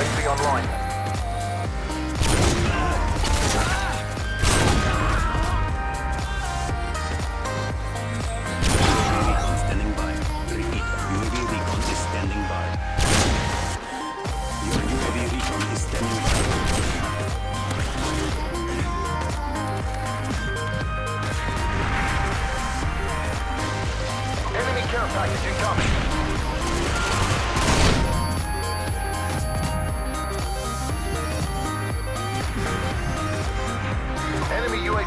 Allies be online. Standing by. Repeat, recon is standing by. Your recon is standing by. Enemy care package incoming.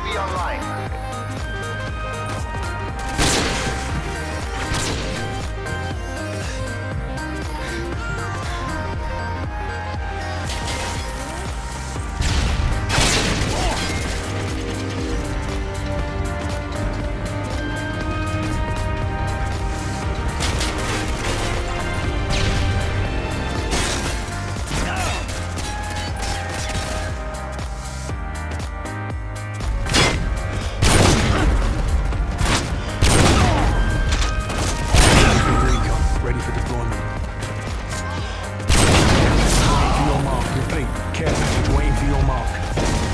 be online. your mark.